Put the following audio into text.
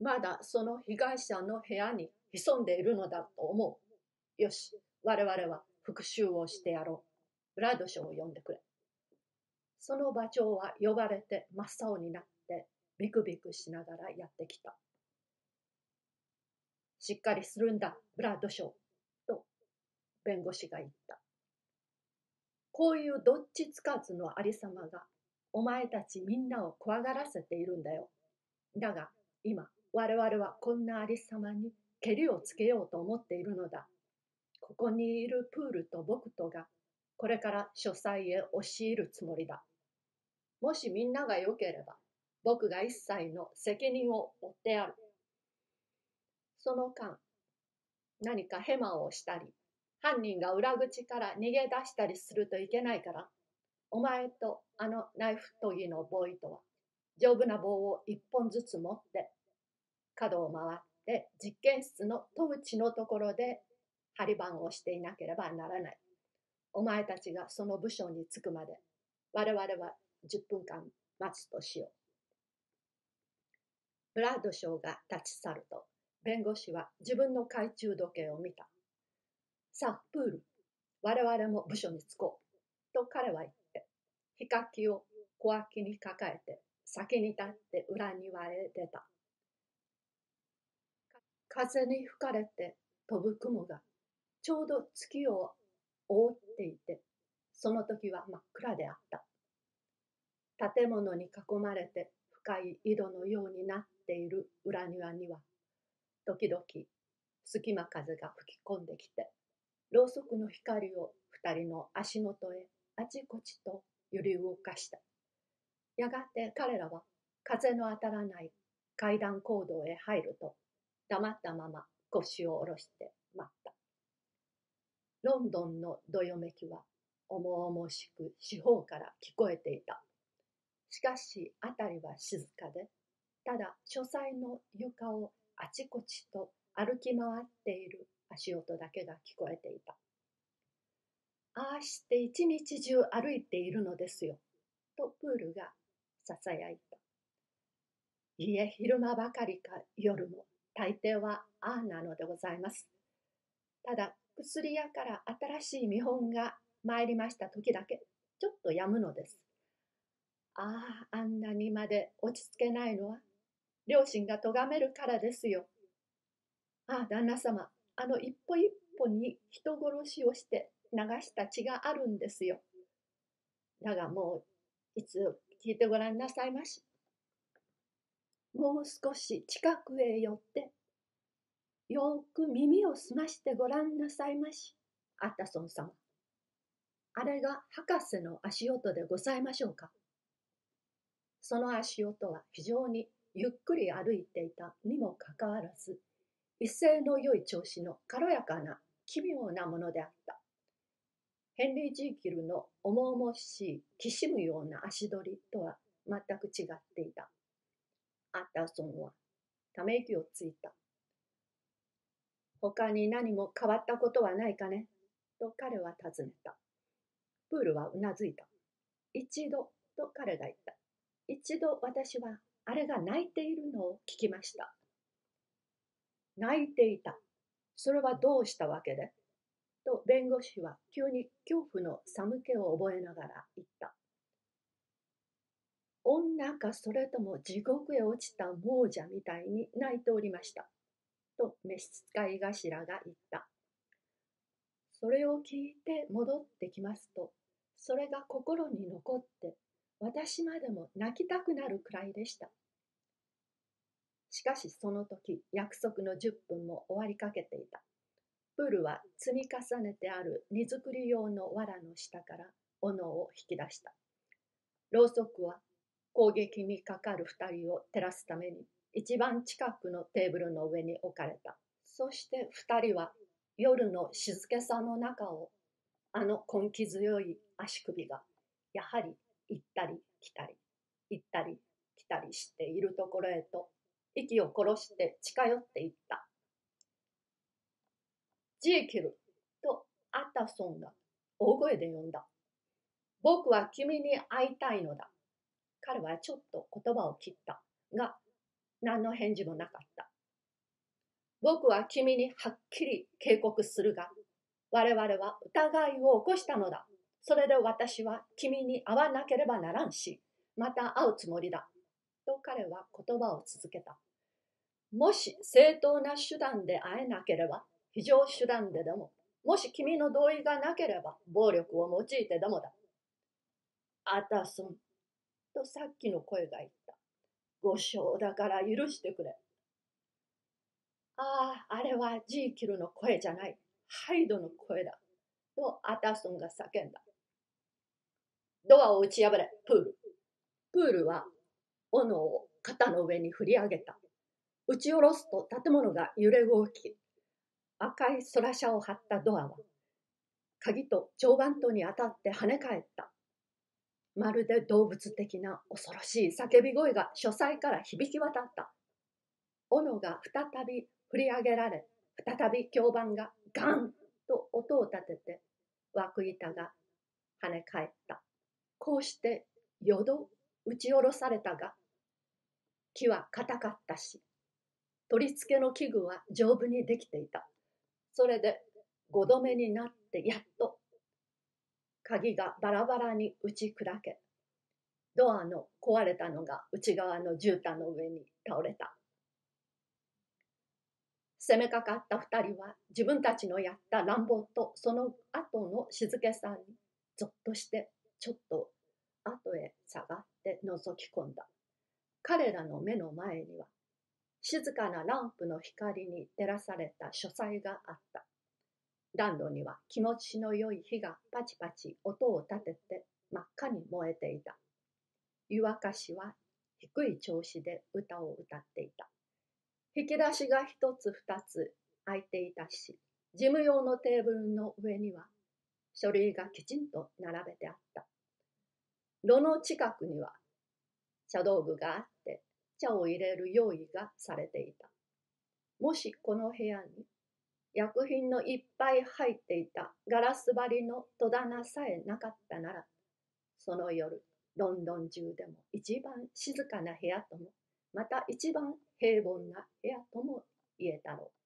まだその被害者の部屋に潜んでいるのだと思う。よし、我々は復讐をしてやろう。ブラッドショーを呼んでくれ。その馬長は呼ばれて真っ青になってビクビクしながらやってきた。しっかりするんだ、ブラッドショー。と弁護士が言った。こういうどっちつかずのありさまがお前たちみんなを怖がらせているんだよ。だが今我々はこんなありさまにけりをつけようと思っているのだ。ここにいるプールと僕とがこれから書斎へ押し入るつもりだ。もしみんなが良ければ僕が一切の責任を負ってやる。その間、何かヘマをしたり、犯人が裏口から逃げ出したりするといけないから、お前とあのナイフ研ぎのボーイとは、丈夫な棒を一本ずつ持って、角を回って実験室の戸口のところで張り番をしていなければならない。お前たちがその部署に着くまで、我々は10分間待つとしよう。ブラッドショーが立ち去ると、弁護士は自分の懐中時計を見た。さあ、プール、我々も部署に着こう。と彼は言って、ヒカキを小脇に抱えて、先に立って裏庭へ出た。風に吹かれて飛ぶ雲がちょうど月を覆っていて、その時は真っ暗であった。建物に囲まれて深い井戸のようになっている裏庭には、時々隙間風が吹き込んできて、ろうそくの光を二人の足元へあちこちと揺り動かした。やがて彼らは風の当たらない階段行動へ入ると、黙ったまま腰を下ろして待った。ロンドンのどよめきは重々しく四方から聞こえていた。しかし辺りは静かで、ただ書斎の床をあちこちと歩き回っている足音だけが聞こえていた。ああして一日中歩いているのですよ、とプールがささやいた。いえ、昼間ばかりか夜も、大抵はあなのでございます。ただ、薬屋から新しい見本が参りました時だけ、ちょっとやむのです。ああ、あんなにまで落ち着けないのは、両親が咎めるからですよ。ああ、旦那様、あの一歩一歩に人殺しをして流した血があるんですよ。だがもう、いつ聞いてごらんなさいまし。もう少し近くへ寄って、よく耳を澄ましてごらんなさいまし。アッタソン様。あれが博士の足音でございましょうか。その足音は非常にゆっくり歩いていたにもかかわらず、一斉の良い調子の軽やかな奇妙なものであった。ヘンリー・ジーキルの重々しいきしむような足取りとは全く違っていた。アッターソンはため息をついた。他に何も変わったことはないかねと彼は尋ねた。プールはうなずいた。一度と彼が言った。一度私はあれが泣いているのを聞きました。泣いていた。それはどうしたわけで？と弁護士は急に恐怖の寒気を覚えながら言った。女かそれとも地獄へ落ちた亡者みたいに泣いておりました。と召使い頭が言った。それを聞いて戻ってきますと、それが心に残って私までも泣きたくなるくらいでした。しかしその時、約束の10分も終わりかけていた。プールは積み重ねてある荷造り用の藁の下から斧を引き出した。ろうそくは攻撃にかかる二人を照らすために一番近くのテーブルの上に置かれた。そして二人は夜の静けさの中をあの根気強い足首がやはり行ったり来たり、行ったり来たりしているところへと、息を殺して近寄っていった。ジーキルとアタソンが大声で呼んだ。僕は君に会いたいのだ。彼はちょっと言葉を切った。が、何の返事もなかった。僕は君にはっきり警告するが、我々は疑いを起こしたのだ。それで私は君に会わなければならんし、また会うつもりだ。と彼は言葉を続けた。もし正当な手段で会えなければ、非常手段ででも、もし君の同意がなければ、暴力を用いてでもだ。アタソン、とさっきの声が言った。ご承だから許してくれ。ああ、あれはジーキルの声じゃない。ハイドの声だ。とアタソンが叫んだ。ドアを打ち破れ、プール。プールは斧を肩の上に振り上げた。打ち下ろすと建物が揺れ動き、赤い空車を張ったドアは、鍵と長板刀に当たって跳ね返った。まるで動物的な恐ろしい叫び声が書斎から響き渡った。斧が再び振り上げられ、再び響板がガンと音を立てて、枠板が跳ね返った。こうしてよど打ち下ろされたが、木は硬かったし、取り付けの器具は丈夫にできていた。それで5度目になってやっと鍵がバラバラに打ち砕け、ドアの壊れたのが内側の絨毯の上に倒れた。攻めかかった二人は自分たちのやった乱暴とその後の静けさにぞっとしてちょっと後へ下がって覗き込んだ。彼らの目の前には静かなランプの光に照らされた書斎があった。暖炉には気持ちの良い火がパチパチ音を立てて真っ赤に燃えていた。湯沸かしは低い調子で歌を歌っていた。引き出しが一つ二つ開いていたし、事務用のテーブルの上には書類がきちんと並べてあった。炉の近くには茶道具があって茶を入れる用意がされていた。もしこの部屋に薬品のいっぱい入っていたガラス張りの戸棚さえなかったなら、その夜、ロンドン中でも一番静かな部屋とも、また一番平凡な部屋とも言えたろう。